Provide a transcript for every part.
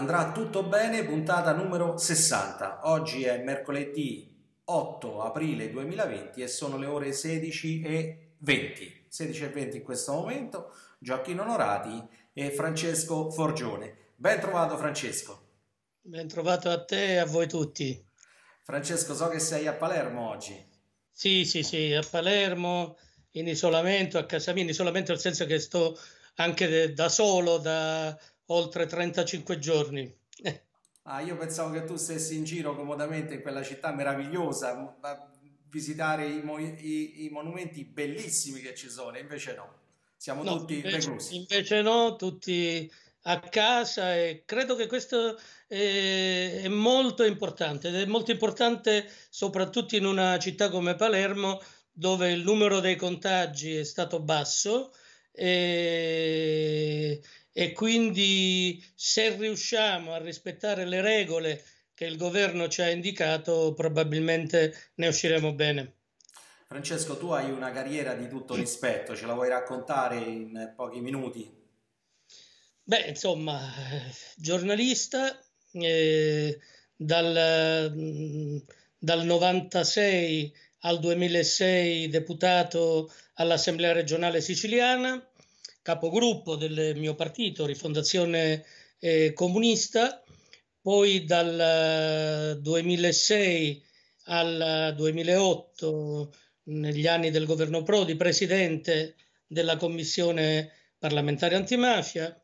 Andrà tutto bene, puntata numero 60. Oggi è mercoledì 8 aprile 2020 e sono le ore 16 e 20. 16 e 20 in questo momento. Gioacchino Onorati e Francesco Forgione. Ben trovato Francesco. Ben trovato a te e a voi tutti. Francesco, so che sei a Palermo oggi. Sì, sì, sì, a Palermo, in isolamento, a casa mia, in isolamento nel senso che sto anche da solo da oltre 35 giorni. Ah, io pensavo che tu stessi in giro comodamente in quella città meravigliosa a visitare i, i, i monumenti bellissimi che ci sono, invece no, siamo no, tutti invece, reclusi. Invece no, tutti a casa e credo che questo è, è molto importante ed è molto importante soprattutto in una città come Palermo dove il numero dei contagi è stato basso e, e quindi se riusciamo a rispettare le regole che il governo ci ha indicato probabilmente ne usciremo bene. Francesco, tu hai una carriera di tutto rispetto, ce la vuoi raccontare in pochi minuti? Beh, insomma, giornalista eh, dal, dal 96 al 2006 deputato all'Assemblea regionale siciliana, capogruppo del mio partito, Rifondazione eh, Comunista, poi dal 2006 al 2008, negli anni del governo Prodi, presidente della Commissione parlamentare antimafia,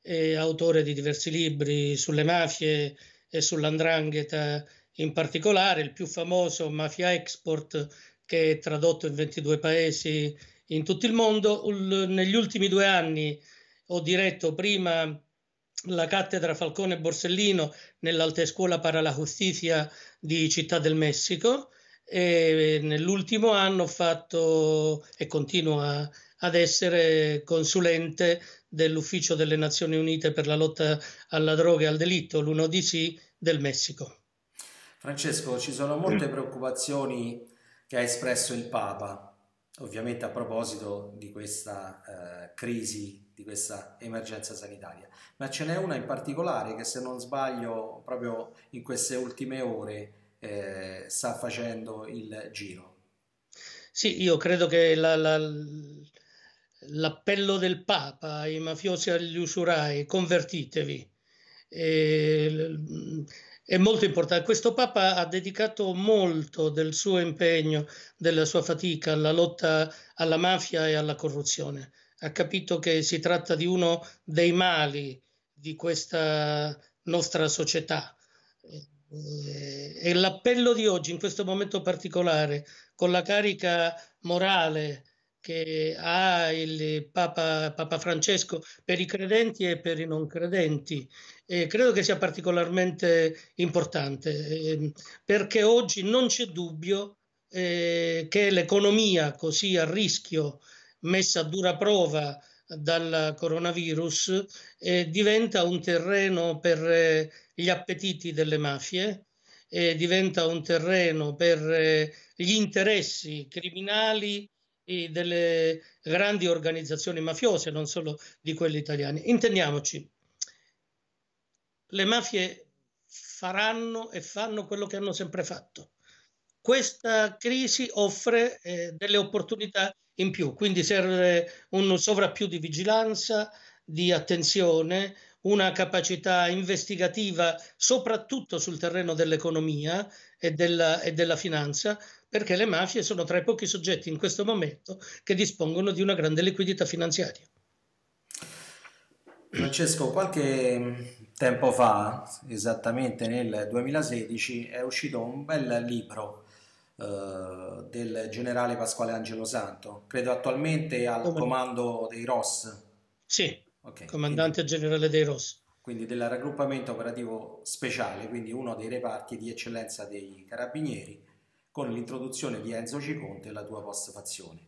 e autore di diversi libri sulle mafie e sull'andrangheta in particolare, il più famoso Mafia Export che è tradotto in 22 paesi in tutto il mondo. negli ultimi due anni ho diretto prima la cattedra Falcone Borsellino nell'Alta Scuola para la Justicia di Città del Messico e nell'ultimo anno ho fatto e continuo a, ad essere consulente dell'Ufficio delle Nazioni Unite per la lotta alla droga e al delitto, l'UNODC del Messico. Francesco, ci sono molte preoccupazioni che ha espresso il Papa, ovviamente a proposito di questa eh, crisi, di questa emergenza sanitaria, ma ce n'è una in particolare che se non sbaglio proprio in queste ultime ore eh, sta facendo il giro. Sì, io credo che la, la, l'appello del Papa ai mafiosi e agli usurai, convertitevi. E, è molto importante. Questo Papa ha dedicato molto del suo impegno, della sua fatica alla lotta alla mafia e alla corruzione. Ha capito che si tratta di uno dei mali di questa nostra società. E l'appello di oggi, in questo momento particolare, con la carica morale che ha il Papa, Papa, Francesco per i credenti e per i non credenti. E credo che sia particolarmente importante eh, perché oggi non c'è dubbio eh, che l'economia così a rischio, messa a dura prova dal coronavirus, eh, diventa un terreno per eh, gli appetiti delle mafie, diventa un terreno per gli interessi criminali delle grandi organizzazioni mafiose, non solo di quelle italiane. Intendiamoci, le mafie faranno e fanno quello che hanno sempre fatto. Questa crisi offre eh, delle opportunità in più, quindi serve un sovrappiù di vigilanza, di attenzione, una capacità investigativa soprattutto sul terreno dell'economia e della, e della finanza, perché le mafie sono tra i pochi soggetti in questo momento che dispongono di una grande liquidità finanziaria. Francesco, qualche tempo fa, esattamente nel 2016, è uscito un bel libro eh, del generale Pasquale Angelo Santo, credo attualmente al Come... comando dei ROS. Sì, okay. comandante quindi, generale dei ROS. Quindi del raggruppamento operativo speciale, quindi uno dei reparti di eccellenza dei carabinieri con l'introduzione di Enzo Ciconte e la tua postfazione.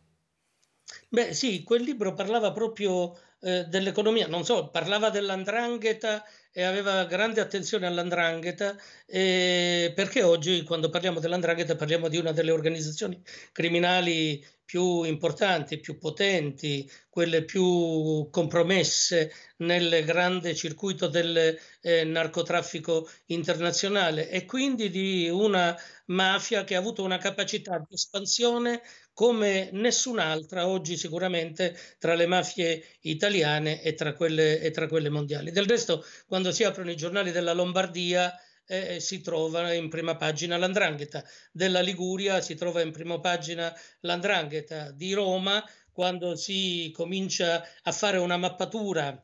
Beh sì, quel libro parlava proprio eh, dell'economia, non so, parlava dell'andrangheta e aveva grande attenzione all'andrangheta eh, perché oggi quando parliamo dell'andrangheta parliamo di una delle organizzazioni criminali più importanti, più potenti, quelle più compromesse nel grande circuito del eh, narcotraffico internazionale e quindi di una mafia che ha avuto una capacità di espansione come nessun'altra oggi sicuramente tra le mafie italiane e tra quelle, e tra quelle mondiali. Del resto, quando si aprono i giornali della Lombardia, eh, si trova in prima pagina l'andrangheta, della Liguria si trova in prima pagina l'andrangheta, di Roma quando si comincia a fare una mappatura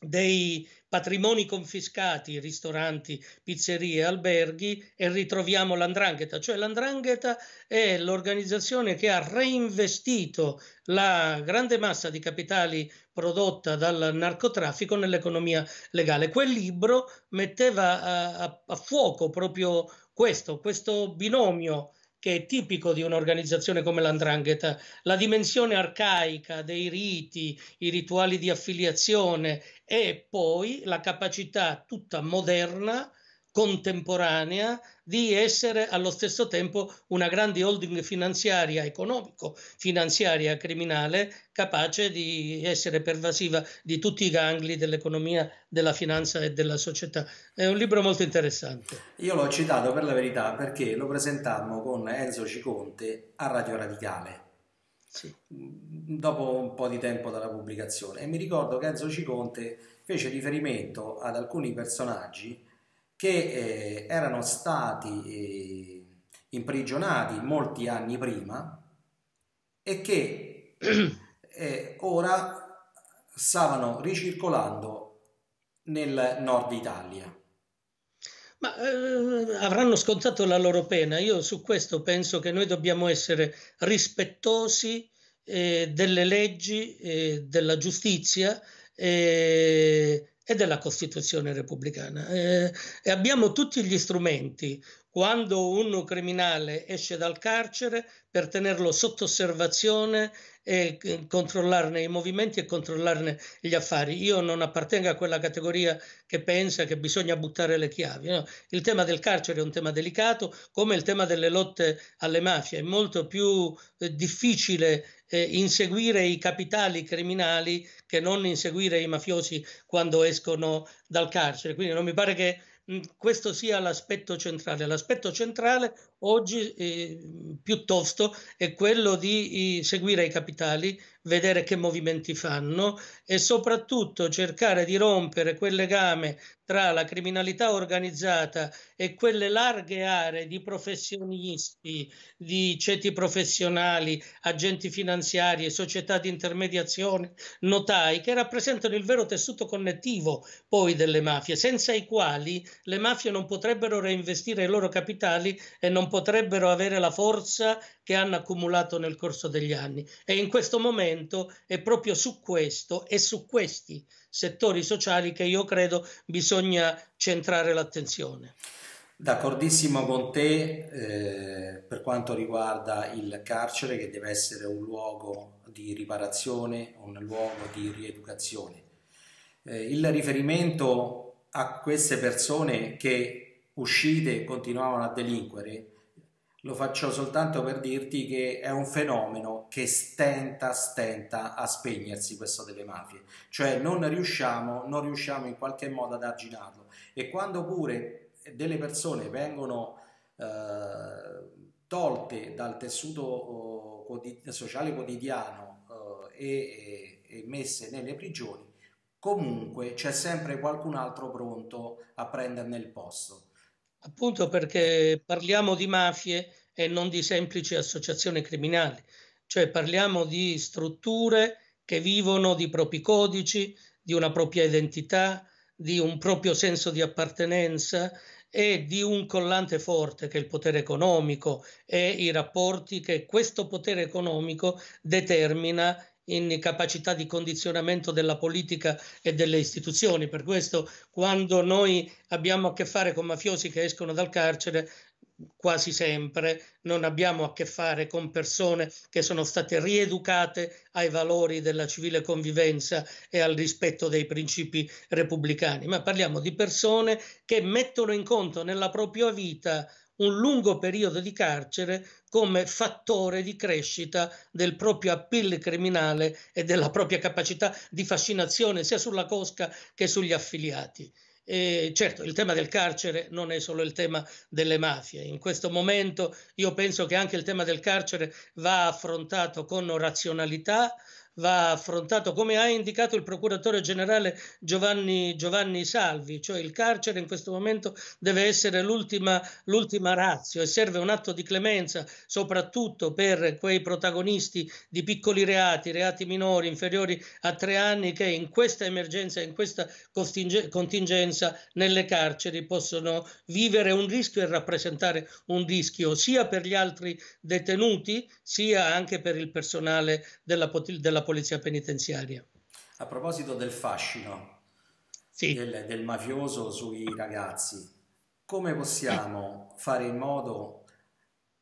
dei patrimoni confiscati, ristoranti, pizzerie, alberghi e ritroviamo l'andrangheta, cioè l'andrangheta è l'organizzazizione che ha reinvestito la grande massa di capitali prodotta dal narcotraffico nell'economia legale. Quel libro metteva a, a, a fuoco proprio questo, questo binomio che è tipico di un'organizzazione come l'Andrangheta, la dimensione arcaica dei riti, i rituali di affiliazione e poi la capacità tutta moderna contemporanea di essere allo stesso tempo una grande holding finanziaria, economico-finanziaria criminale capace di essere pervasiva di tutti i gangli dell'economia, della finanza e della società. È un libro molto interessante. Io l'ho citato per la verità perché lo presentammo con Enzo Ciconte a Radio Radicale. Sì. Dopo un po' di tempo dalla pubblicazione e mi ricordo che Enzo Ciconte fece riferimento ad alcuni personaggi che eh, erano stati eh, imprigionati molti anni prima e che eh, ora stavano ricircolando nel nord Italia. Ma eh, avranno scontato la loro pena. Io su questo penso che noi dobbiamo essere rispettosi eh, delle leggi, eh, della giustizia eh, e della Costituzione repubblicana. Eh, e abbiamo tutti gli strumenti quando un criminale esce dal carcere per tenerlo sotto osservazione e controllarne i movimenti e controllarne gli affari. Io non appartengo a quella categoria che pensa che bisogna buttare le chiavi. No? Il tema del carcere è un tema delicato, come il tema delle lotte alle mafie. È molto più eh, difficile eh, inseguire i capitali criminali che non inseguire i mafiosi quando escono dal carcere. Quindi non mi pare che questo sia l'aspetto centrale. L'aspetto centrale oggi eh, piuttosto è quello di seguire i capitali, vedere che movimenti fanno e soprattutto cercare di rompere quel legame tra la criminalità organizzata e quelle larghe aree di professionisti, di ceti professionali, agenti finanziari, società di intermediazione, notai, che rappresentano il vero tessuto connettivo poi delle mafie, senza i quali le mafie non potrebbero reinvestire i loro capitali e non potrebbero avere la forza che hanno accumulato nel corso degli anni. E in questo momento è proprio su questo e su questi settori sociali che io credo bisogna centrare l'attenzione. D'accordissimo con te eh, per quanto riguarda il carcere che deve essere un luogo di riparazione, un luogo di rieducazione. Eh, il riferimento a queste persone che uscite continuavano a delinquere lo faccio soltanto per dirti che è un fenomeno che stenta, stenta a spegnersi questo delle mafie, cioè non riusciamo, non riusciamo in qualche modo ad arginarlo. E quando pure delle persone vengono eh, tolte dal tessuto oh, sociale quotidiano eh, e, e messe nelle prigioni, comunque c'è sempre qualcun altro pronto a prenderne il posto appunto perché parliamo di mafie e non di semplici associazioni criminali, cioè parliamo di strutture che vivono di propri codici, di una propria identità, di un proprio senso di appartenenza e di un collante forte che è il potere economico e i rapporti che questo potere economico determina in capacità di condizionamento della politica e delle istituzioni. Per questo quando noi abbiamo a che fare con mafiosi che escono dal carcere quasi sempre non abbiamo a che fare con persone che sono state rieducate ai valori della civile convivenza e al rispetto dei principi repubblicani, ma parliamo di persone che mettono in conto nella propria vita un lungo periodo di carcere come fattore di crescita del proprio appeal criminale e della propria capacità di fascinazione sia sulla cosca che sugli affiliati. E certo, il tema del carcere non è solo il tema delle mafie. In questo momento io penso che anche il tema del carcere va affrontato con razionalità, va affrontato come ha indicato il procuratore generale Giovanni, Giovanni Salvi, cioè il carcere in questo momento deve essere l'ultima, l'ultima razio e serve un atto di clemenza soprattutto per quei protagonisti di piccoli reati, reati minori inferiori a tre anni che in questa emergenza, in questa contingenza nelle carceri possono vivere un rischio e rappresentare un rischio sia per gli altri detenuti sia anche per il personale della, della polizia penitenziaria. A proposito del fascino sì. del, del mafioso sui ragazzi, come possiamo fare in modo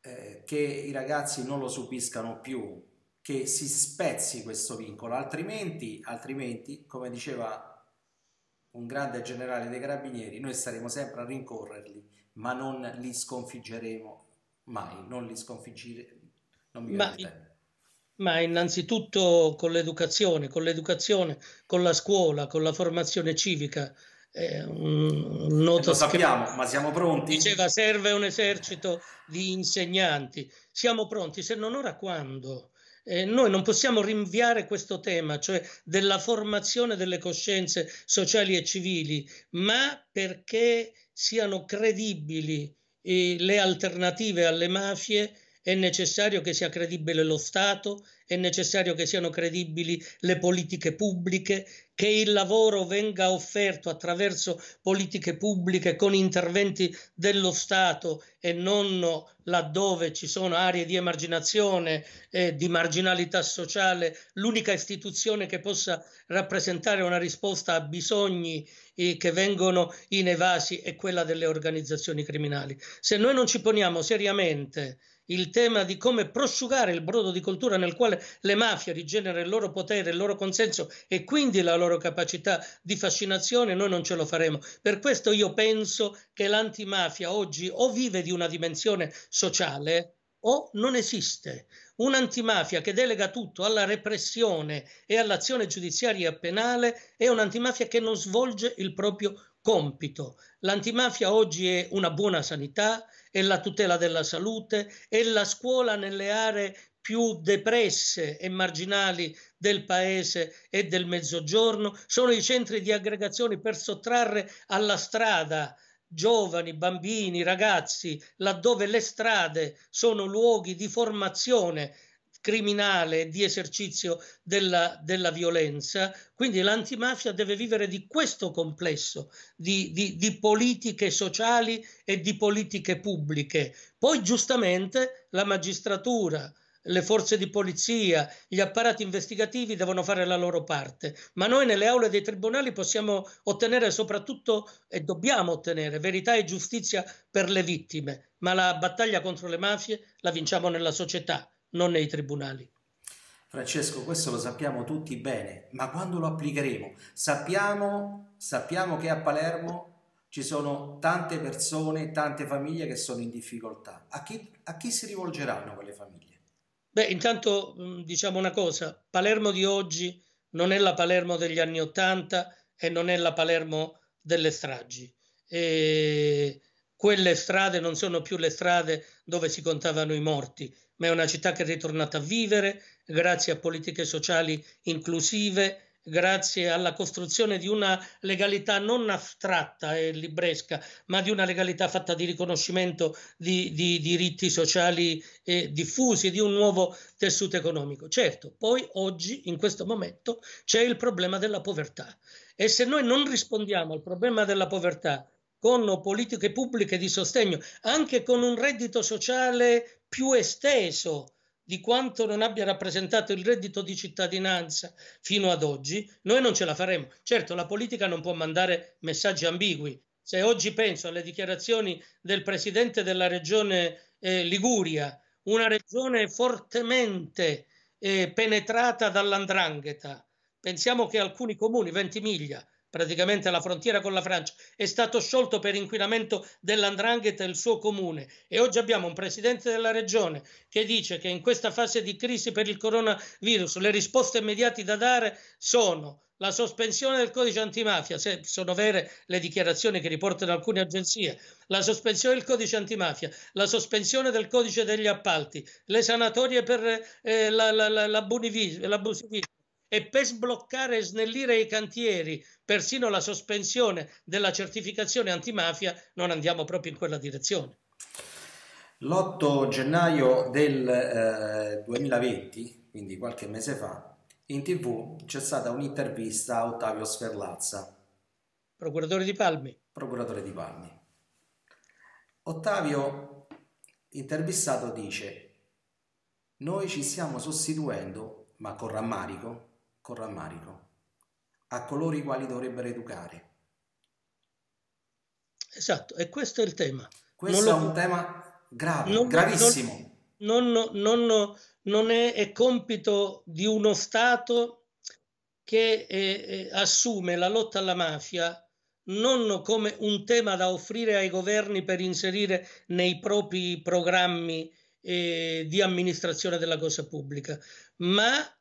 eh, che i ragazzi non lo subiscano più, che si spezzi questo vincolo, altrimenti, altrimenti come diceva un grande generale dei carabinieri, noi staremo sempre a rincorrerli, ma non li sconfiggeremo mai, non li sconfiggere, non mi ma, ma innanzitutto con l'educazione, con l'educazione, con la scuola, con la formazione civica. Eh, un, noto lo sappiamo, ma siamo pronti? Diceva serve un esercito di insegnanti. Siamo pronti, se non ora quando? Eh, noi non possiamo rinviare questo tema, cioè della formazione delle coscienze sociali e civili, ma perché siano credibili eh, le alternative alle mafie è necessario che sia credibile lo Stato, è necessario che siano credibili le politiche pubbliche, che il lavoro venga offerto attraverso politiche pubbliche con interventi dello Stato e non laddove ci sono aree di emarginazione e di marginalità sociale, l'unica istituzione che possa rappresentare una risposta a bisogni eh, che vengono inevasi è quella delle organizzazioni criminali. Se noi non ci poniamo seriamente il tema di come prosciugare il brodo di cultura nel quale le mafie rigenerano il loro potere, il loro consenso e quindi la loro capacità di fascinazione, noi non ce lo faremo. Per questo io penso che l'antimafia oggi o vive di una dimensione sociale o non esiste. Un'antimafia che delega tutto alla repressione e all'azione giudiziaria penale è un'antimafia che non svolge il proprio compito. L'antimafia oggi è una buona sanità, è la tutela della salute, è la scuola nelle aree più depresse e marginali del paese e del mezzogiorno, sono i centri di aggregazione per sottrarre alla strada giovani, bambini, ragazzi, laddove le strade sono luoghi di formazione criminale di esercizio della, della violenza. Quindi l'antimafia deve vivere di questo complesso di, di, di politiche sociali e di politiche pubbliche. Poi giustamente la magistratura, le forze di polizia, gli apparati investigativi devono fare la loro parte, ma noi nelle aule dei tribunali possiamo ottenere soprattutto e dobbiamo ottenere verità e giustizia per le vittime, ma la battaglia contro le mafie la vinciamo nella società non nei tribunali. Francesco, questo lo sappiamo tutti bene, ma quando lo applicheremo? Sappiamo, sappiamo che a Palermo ci sono tante persone, tante famiglie che sono in difficoltà. A chi, a chi si rivolgeranno quelle famiglie? Beh, intanto diciamo una cosa, Palermo di oggi non è la Palermo degli anni Ottanta e non è la Palermo delle stragi. E quelle strade non sono più le strade dove si contavano i morti, ma è una città che è ritornata a vivere grazie a politiche sociali inclusive, grazie alla costruzione di una legalità non astratta e libresca, ma di una legalità fatta di riconoscimento di, di diritti sociali eh, diffusi, di un nuovo tessuto economico. Certo, poi oggi, in questo momento, c'è il problema della povertà e se noi non rispondiamo al problema della povertà con politiche pubbliche di sostegno, anche con un reddito sociale più esteso di quanto non abbia rappresentato il reddito di cittadinanza fino ad oggi, noi non ce la faremo. Certo, la politica non può mandare messaggi ambigui. Se oggi penso alle dichiarazioni del presidente della regione eh, Liguria, una regione fortemente eh, penetrata dall'andrangheta, pensiamo che alcuni comuni, Ventimiglia, praticamente alla frontiera con la Francia, è stato sciolto per inquinamento dell'andrangheta il suo comune. E oggi abbiamo un presidente della regione che dice che in questa fase di crisi per il coronavirus le risposte immediate da dare sono la sospensione del codice antimafia, se sono vere le dichiarazioni che riportano alcune agenzie, la sospensione del codice antimafia, la sospensione del codice degli appalti, le sanatorie per eh, l'abusivismo e per sbloccare e snellire i cantieri persino la sospensione della certificazione antimafia, non andiamo proprio in quella direzione. L'8 gennaio del eh, 2020, quindi qualche mese fa, in tv c'è stata un'intervista a Ottavio Sferlazza. Procuratore di Palmi. Procuratore di Palmi. Ottavio, intervistato, dice noi ci stiamo sostituendo, ma con rammarico, con rammarico, a coloro i quali dovrebbero educare. Esatto, e questo è il tema. Questo non è un tema grave, non, gravissimo. Non, non, non è, è, compito di uno Stato che eh, assume la lotta alla mafia non come un tema da offrire ai governi per inserire nei propri programmi eh, di amministrazione della cosa pubblica, ma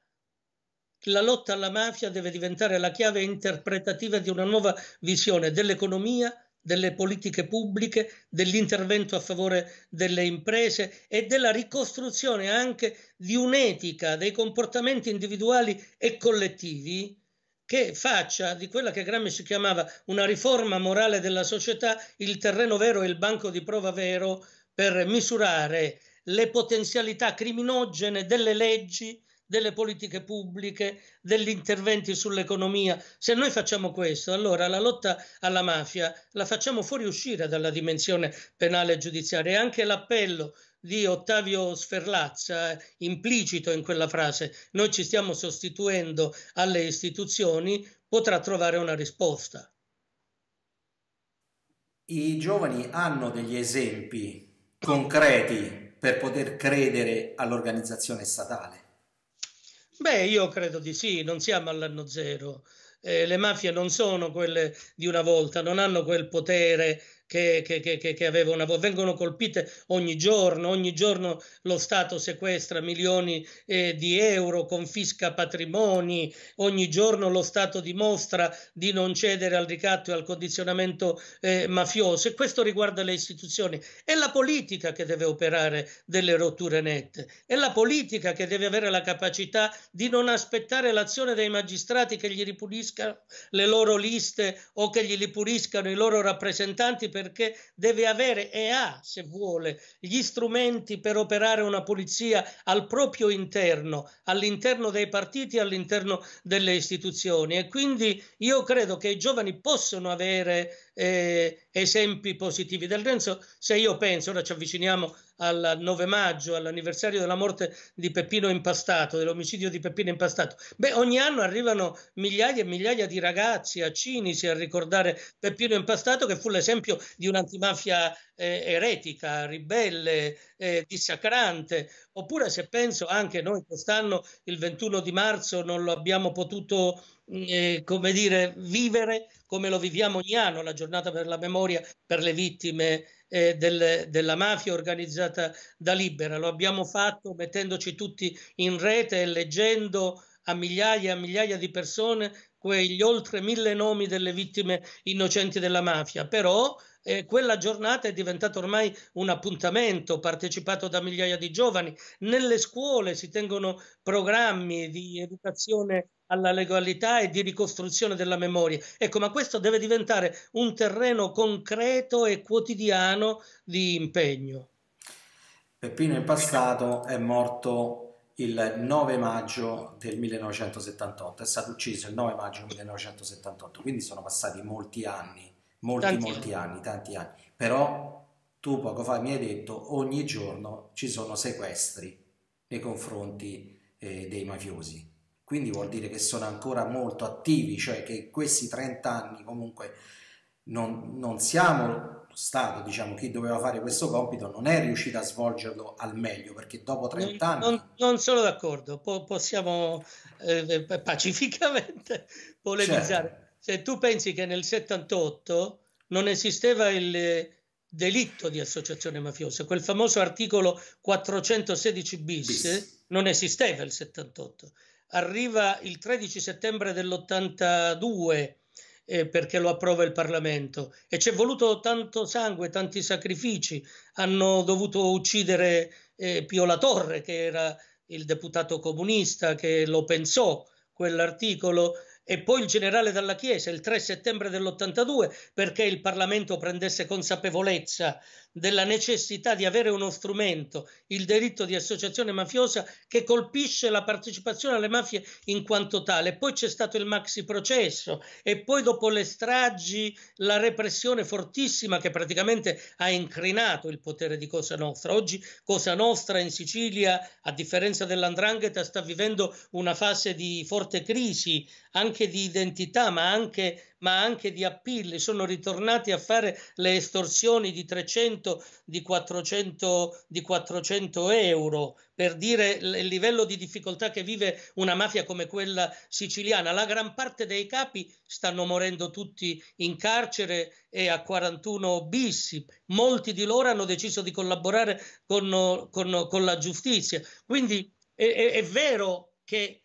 la lotta alla mafia deve diventare la chiave interpretativa di una nuova visione dell'economia, delle politiche pubbliche, dell'intervento a favore delle imprese e della ricostruzione anche di un'etica dei comportamenti individuali e collettivi che faccia di quella che Gramsci chiamava una riforma morale della società il terreno vero e il banco di prova vero per misurare le potenzialità criminogene delle leggi delle politiche pubbliche, degli interventi sull'economia. Se noi facciamo questo, allora la lotta alla mafia la facciamo fuoriuscire dalla dimensione penale e giudiziaria e anche l'appello di Ottavio Sferlazza, implicito in quella frase, noi ci stiamo sostituendo alle istituzioni, potrà trovare una risposta. I giovani hanno degli esempi concreti per poter credere all'organizzazione statale? Beh, io credo di sì, non siamo all'anno zero. Eh, le mafie non sono quelle di una volta, non hanno quel potere che, che, che, che avevano, vengono colpite ogni giorno, ogni giorno lo Stato sequestra milioni eh, di euro, confisca patrimoni, ogni giorno lo Stato dimostra di non cedere al ricatto e al condizionamento eh, mafioso e questo riguarda le istituzioni. È la politica che deve operare delle rotture nette, è la politica che deve avere la capacità di non aspettare l'azione dei magistrati che gli ripuliscano le loro liste o che gli ripuliscano i loro rappresentanti perché deve avere e ha, se vuole, gli strumenti per operare una polizia al proprio interno, all'interno dei partiti, all'interno delle istituzioni. E quindi io credo che i giovani possono avere eh, esempi positivi. Del Renzo, se io penso, ora ci avviciniamo al 9 maggio, all'anniversario della morte di Peppino Impastato, dell'omicidio di Peppino Impastato. Beh, ogni anno arrivano migliaia e migliaia di ragazzi a Cinisi a ricordare Peppino Impastato, che fu l'esempio di un'antimafia eh, eretica, ribelle, eh, dissacrante. Oppure se penso anche noi quest'anno, il 21 di marzo, non lo abbiamo potuto, mm, eh, come dire, vivere come lo viviamo ogni anno, la giornata per la memoria per le vittime eh, del, della mafia organizzata da Libera. Lo abbiamo fatto mettendoci tutti in rete e leggendo a migliaia e a migliaia di persone quegli oltre mille nomi delle vittime innocenti della mafia. Però eh, quella giornata è diventata ormai un appuntamento partecipato da migliaia di giovani. Nelle scuole si tengono programmi di educazione alla legalità e di ricostruzione della memoria. Ecco, ma questo deve diventare un terreno concreto e quotidiano di impegno. Peppino Impastato è morto il 9 maggio del 1978, è stato ucciso il 9 maggio 1978, quindi sono passati molti anni, molti tanti molti anni. tanti anni. Però tu poco fa mi hai detto ogni giorno ci sono sequestri nei confronti eh, dei mafiosi quindi vuol dire che sono ancora molto attivi, cioè che questi 30 anni comunque non, non siamo Stato, diciamo, chi doveva fare questo compito non è riuscito a svolgerlo al meglio perché dopo 30 anni... Non, non sono d'accordo, po- possiamo eh, pacificamente polemizzare. Certo. Se tu pensi che nel 78 non esisteva il delitto di associazione mafiosa, quel famoso articolo 416 bis, bis. non esisteva il 78. Arriva il 13 settembre dell'82 eh, perché lo approva il Parlamento. E ci è voluto tanto sangue, tanti sacrifici, hanno dovuto uccidere eh, Pio La Torre che era il deputato comunista che lo pensò quell'articolo. E poi il generale dalla Chiesa il 3 settembre dell'82 perché il Parlamento prendesse consapevolezza della necessità di avere uno strumento, il delitto di associazione mafiosa che colpisce la partecipazione alle mafie in quanto tale. Poi c'è stato il maxi processo e poi dopo le stragi la repressione fortissima che praticamente ha incrinato il potere di Cosa Nostra. Oggi Cosa Nostra in Sicilia, a differenza dell'Andrangheta, sta vivendo una fase di forte crisi anche di identità, ma anche ma anche di appeal, sono ritornati a fare le estorsioni di 300, di 400, di 400 euro per dire il livello di difficoltà che vive una mafia come quella siciliana. La gran parte dei capi stanno morendo tutti in carcere e a 41 bis. Molti di loro hanno deciso di collaborare con, con, con la giustizia. Quindi è, è, è vero che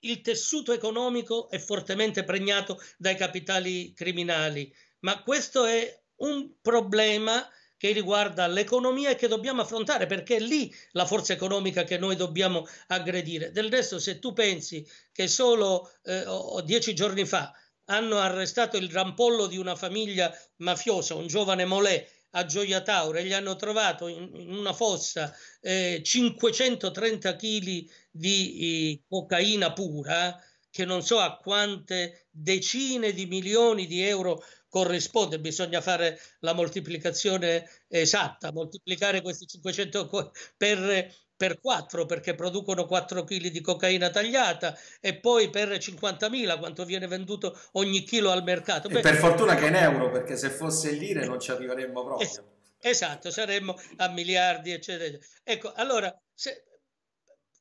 il tessuto economico è fortemente pregnato dai capitali criminali, ma questo è un problema che riguarda l'economia e che dobbiamo affrontare perché è lì la forza economica che noi dobbiamo aggredire. Del resto, se tu pensi che solo eh, dieci giorni fa hanno arrestato il rampollo di una famiglia mafiosa, un giovane Molè, a Gioia Tauro e gli hanno trovato in, in una fossa eh, 530 kg di eh, cocaina pura, che non so a quante decine di milioni di euro corrisponde, bisogna fare la moltiplicazione esatta, moltiplicare questi 500 per per 4 perché producono 4 kg di cocaina tagliata e poi per 50.000 quanto viene venduto ogni chilo al mercato. Beh, per fortuna che è in euro perché se fosse in lire non ci arriveremmo proprio. Es- esatto, saremmo a miliardi eccetera. Ecco, allora se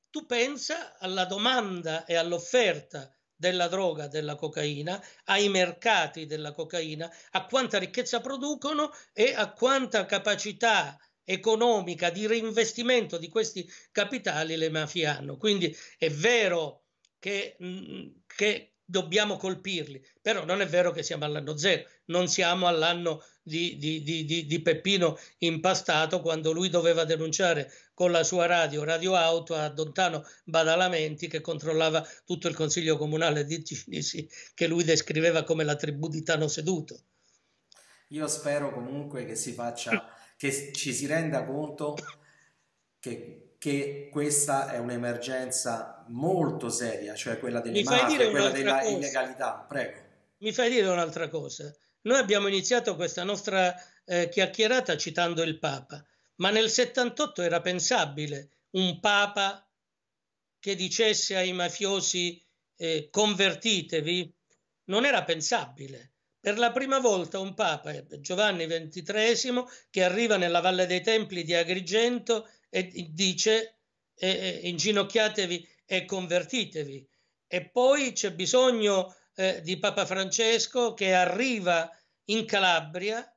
tu pensa alla domanda e all'offerta della droga, della cocaina, ai mercati della cocaina, a quanta ricchezza producono e a quanta capacità economica di reinvestimento di questi capitali le mafie hanno. Quindi è vero che, mm, che dobbiamo colpirli, però non è vero che siamo all'anno zero, non siamo all'anno di, di, di, di, Peppino impastato quando lui doveva denunciare con la sua radio, Radio Auto, a Dontano Badalamenti che controllava tutto il consiglio comunale di Cinisi che lui descriveva come la tribù di Tano Seduto. Io spero comunque che si faccia che ci si renda conto che, che questa è un'emergenza molto seria, cioè quella delle mafie, quella della cosa. illegalità. Prego. Mi fai dire un'altra cosa. Noi abbiamo iniziato questa nostra eh, chiacchierata citando il Papa, ma nel 78 era pensabile un Papa che dicesse ai mafiosi eh, convertitevi? Non era pensabile. Per la prima volta un Papa, Giovanni XXIII, che arriva nella Valle dei Templi di Agrigento e dice eh, inginocchiatevi e convertitevi. E poi c'è bisogno eh, di Papa Francesco che arriva in Calabria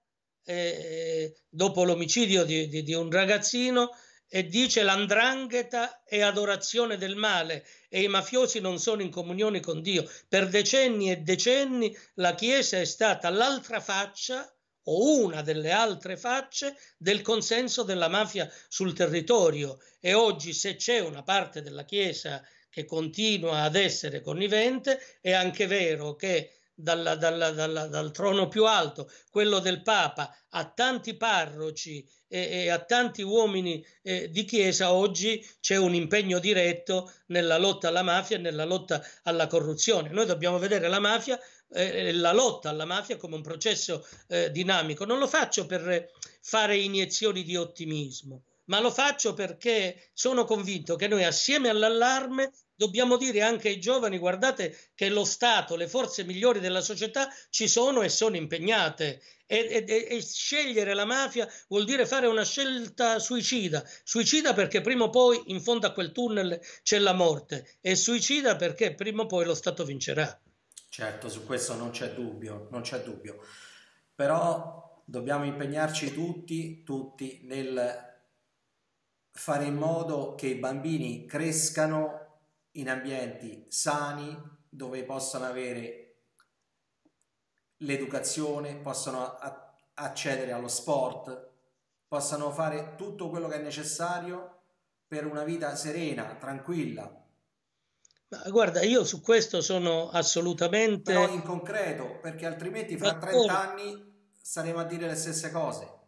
eh, dopo l'omicidio di, di, di un ragazzino e dice l'andrangheta è adorazione del male e i mafiosi non sono in comunione con Dio. Per decenni e decenni la Chiesa è stata l'altra faccia o una delle altre facce del consenso della mafia sul territorio e oggi se c'è una parte della Chiesa che continua ad essere connivente è anche vero che dalla, dalla, dalla, dal trono più alto, quello del Papa, a tanti parroci e, e a tanti uomini eh, di Chiesa, oggi c'è un impegno diretto nella lotta alla mafia e nella lotta alla corruzione. Noi dobbiamo vedere la mafia eh, la lotta alla mafia come un processo eh, dinamico. Non lo faccio per fare iniezioni di ottimismo, ma lo faccio perché sono convinto che noi assieme all'allarme dobbiamo dire anche ai giovani guardate che lo Stato, le forze migliori della società ci sono e sono impegnate e, e, e, scegliere la mafia vuol dire fare una scelta suicida. Suicida perché prima o poi in fondo a quel tunnel c'è la morte e suicida perché prima o poi lo Stato vincerà. Certo, su questo non c'è dubbio, non c'è dubbio. Però dobbiamo impegnarci tutti, tutti nel fare in modo che i bambini crescano in ambienti sani dove possano avere l'educazione, possano accedere allo sport, possano fare tutto quello che è necessario per una vita serena, tranquilla. Ma guarda, io su questo sono assolutamente... Però in concreto, perché altrimenti fra 30 anni saremo a dire le stesse cose.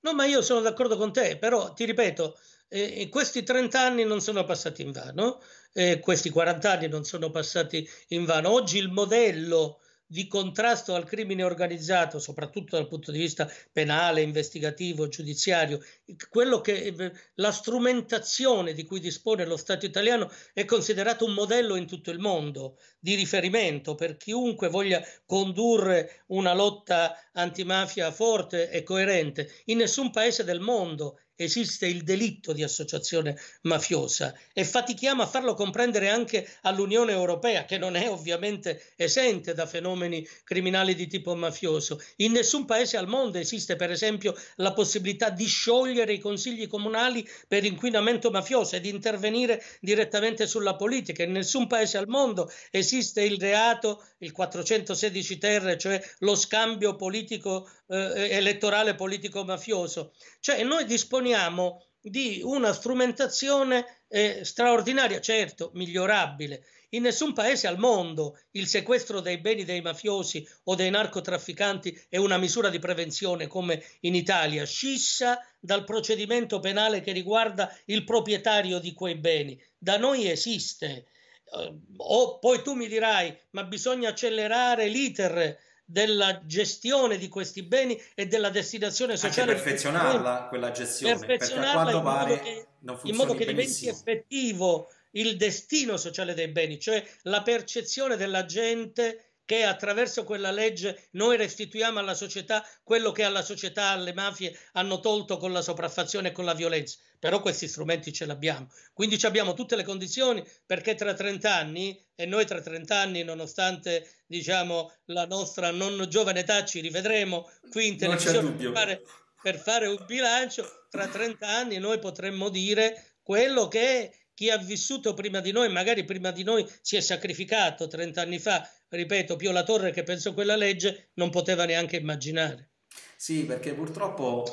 No, ma io sono d'accordo con te, però ti ripeto, eh, questi 30 anni non sono passati in vano, eh, questi 40 anni non sono passati in vano. Oggi il modello di contrasto al crimine organizzato, soprattutto dal punto di vista penale, investigativo, giudiziario, quello che eh, la strumentazione di cui dispone lo Stato italiano è considerato un modello in tutto il mondo di riferimento per chiunque voglia condurre una lotta antimafia forte e coerente. In nessun paese del mondo esiste il delitto di associazione mafiosa e fatichiamo a farlo comprendere anche all'Unione Europea, che non è ovviamente esente da fenomeni criminali di tipo mafioso. In nessun paese al mondo esiste, per esempio, la possibilità di sciogliere i consigli comunali per inquinamento mafioso e di intervenire direttamente sulla politica. In nessun paese al mondo esiste il reato, il 416 ter, cioè lo scambio politico eh, elettorale politico mafioso. Cioè noi disponiamo di una strumentazione eh, straordinaria, certo, migliorabile. In nessun paese al mondo il sequestro dei beni dei mafiosi o dei narcotrafficanti è una misura di prevenzione come in Italia, scissa dal procedimento penale che riguarda il proprietario di quei beni. Da noi esiste. Uh, o poi tu mi dirai, ma bisogna accelerare l'iter della gestione di questi beni e della destinazione sociale. Anche perfezionarla quella gestione, perfezionarla perché a quanto pare che, non in modo che diventi effettivo il destino sociale dei beni, cioè la percezione della gente che attraverso quella legge noi restituiamo alla società quello che alla società, alle mafie hanno tolto con la sopraffazione e con la violenza. Però questi strumenti ce l'abbiamo. Quindi abbiamo tutte le condizioni perché tra 30 anni, e noi tra 30 anni, nonostante diciamo, la nostra non giovane età, ci rivedremo qui in televisione per fare, per fare un bilancio, tra 30 anni noi potremmo dire quello che chi ha vissuto prima di noi, magari prima di noi si è sacrificato 30 anni fa, ripeto, Pio La Torre che pensò quella legge non poteva neanche immaginare. Sì, perché purtroppo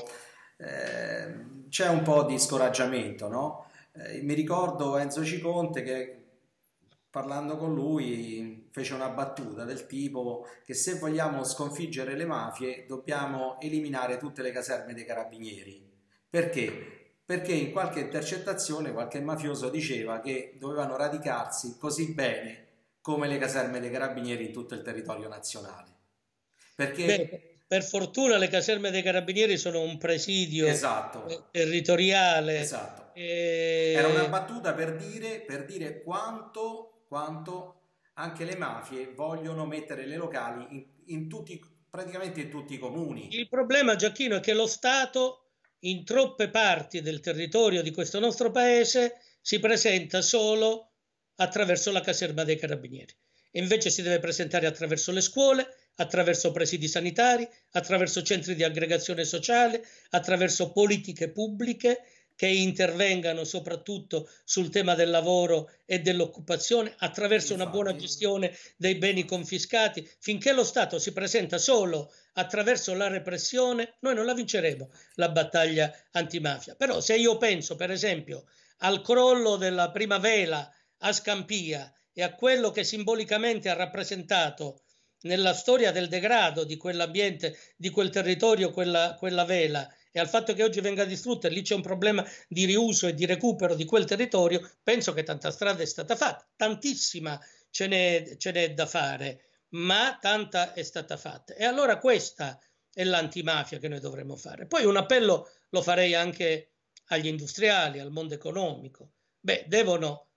eh, c'è un po' di scoraggiamento, no? Eh, mi ricordo Enzo Ciconte che parlando con lui fece una battuta del tipo che se vogliamo sconfiggere le mafie dobbiamo eliminare tutte le caserme dei carabinieri. Perché? perché in qualche intercettazione qualche mafioso diceva che dovevano radicarsi così bene come le caserme dei carabinieri in tutto il territorio nazionale. Perché... Beh, per fortuna le caserme dei carabinieri sono un presidio esatto. territoriale. Esatto. E... Era una battuta per dire, per dire quanto, quanto, anche le mafie vogliono mettere le locali in, in tutti, praticamente in tutti i comuni. Il problema, Giacchino, è che lo Stato in troppe parti del territorio di questo nostro paese si presenta solo attraverso la caserma dei carabinieri. E invece si deve presentare attraverso le scuole, attraverso presidi sanitari, attraverso centri di aggregazione sociale, attraverso politiche pubbliche che intervengano soprattutto sul tema del lavoro e dell'occupazione attraverso una buona gestione dei beni confiscati. Finché lo Stato si presenta solo attraverso la repressione, noi non la vinceremo la battaglia antimafia. Però se io penso, per esempio, al crollo della prima vela a Scampia e a quello che simbolicamente ha rappresentato nella storia del degrado di quell'ambiente, di quel territorio, quella, quella vela, e al fatto che oggi venga distrutta e lì c'è un problema di riuso e di recupero di quel territorio, penso che tanta strada è stata fatta, tantissima ce n'è, ce n'è da fare, ma tanta è stata fatta. E allora questa è l'antimafia che noi dovremmo fare. Poi un appello lo farei anche agli industriali, al mondo economico. Beh, devono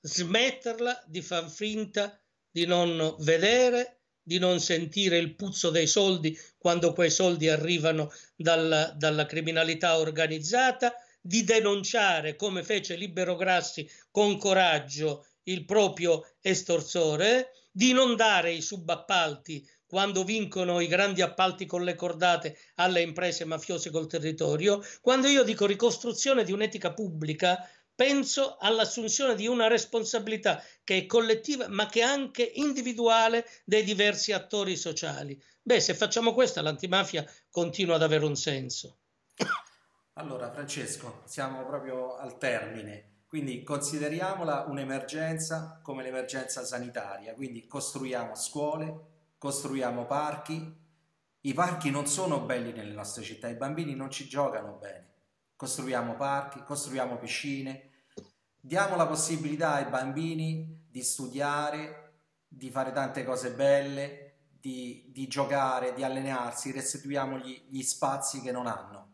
smetterla di far finta di non vedere, di non sentire il puzzo dei soldi quando quei soldi arrivano dalla, dalla criminalità organizzata, di denunciare, come fece Libero Grassi con coraggio, il proprio estorsore, di non dare i subappalti quando vincono i grandi appalti con le cordate alle imprese mafiose col territorio. Quando io dico ricostruzione di un'etica pubblica, penso all'assunzione di una responsabilità che è collettiva ma che è anche individuale dei diversi attori sociali. Beh, se facciamo questo, l'antimafia continua ad avere un senso. Allora, Francesco, siamo proprio al termine, quindi consideriamola un'emergenza come l'emergenza sanitaria, quindi costruiamo scuole, costruiamo parchi. I parchi non sono belli nelle nostre città, i bambini non ci giocano bene. Costruiamo parchi, costruiamo piscine, diamo la possibilità ai bambini di studiare, di fare tante cose belle, di, di giocare, di allenarsi, restituiamogli gli spazi che non hanno.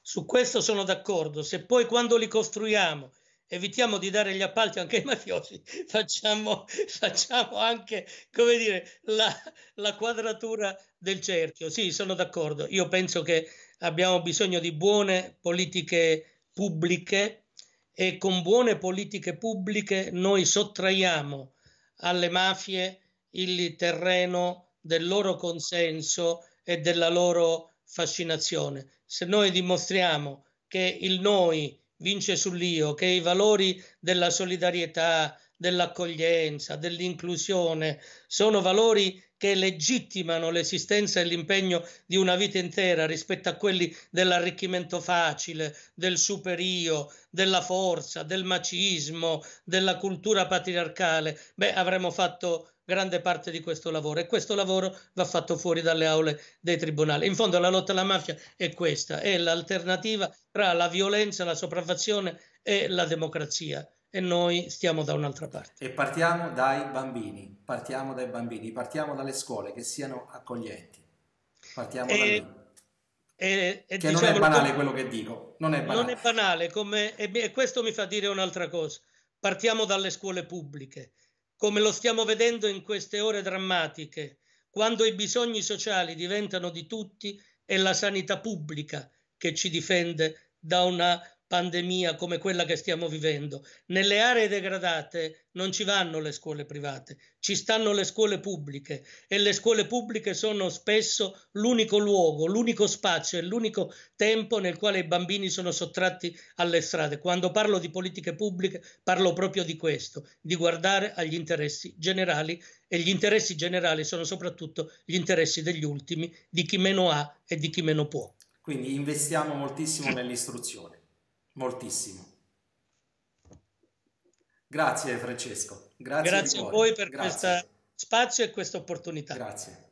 Su questo sono d'accordo. Se poi quando li costruiamo evitiamo di dare gli appalti anche ai mafiosi, facciamo, facciamo anche, come dire, la, la quadratura del cerchio. Sì, sono d'accordo. Io penso che abbiamo bisogno di buone politiche pubbliche e con buone politiche pubbliche noi sottraiamo alle mafie il terreno del loro consenso e della loro fascinazione. Se noi dimostriamo che il noi vince sull'io, che i valori della solidarietà, dell'accoglienza, dell'inclusione sono valori che legittimano l'esistenza e l'impegno di una vita intera rispetto a quelli dell'arricchimento facile, del superio, della forza, del macismo, della cultura patriarcale, beh, avremmo fatto grande parte di questo lavoro e questo lavoro va fatto fuori dalle aule dei tribunali. In fondo la lotta alla mafia è questa, è l'alternativa tra la violenza, la sopraffazione e la democrazia e noi stiamo da un'altra parte. E partiamo dai bambini, partiamo dai bambini, partiamo dalle scuole che siano accoglienti. Partiamo e, da lì. E, e che non è banale quello che dico, non è banale. Non è banale, come, e questo mi fa dire un'altra cosa. Partiamo dalle scuole pubbliche, come lo stiamo vedendo in queste ore drammatiche, quando i bisogni sociali diventano di tutti, è la sanità pubblica che ci difende da una pandemia come quella che stiamo vivendo. Nelle aree degradate non ci vanno le scuole private, ci stanno le scuole pubbliche e le scuole pubbliche sono spesso l'unico luogo, l'unico spazio e l'unico tempo nel quale i bambini sono sottratti alle strade. Quando parlo di politiche pubbliche parlo proprio di questo, di guardare agli interessi generali e gli interessi generali sono soprattutto gli interessi degli ultimi, di chi meno ha e di chi meno può. Quindi investiamo moltissimo nell'istruzione moltissimo. Grazie Francesco. Grazie, Grazie a voi per questo spazio e questa opportunità. Grazie.